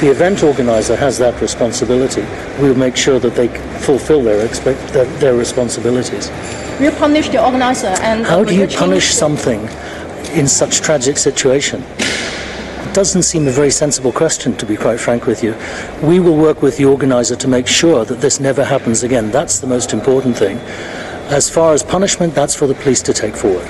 The event organizer has that responsibility. We'll make sure that they fulfill their, expect, their, their responsibilities. You punish the organizer and How do you punish something in such tragic situation? It doesn't seem a very sensible question, to be quite frank with you. We will work with the organizer to make sure that this never happens again. That's the most important thing. As far as punishment, that's for the police to take forward.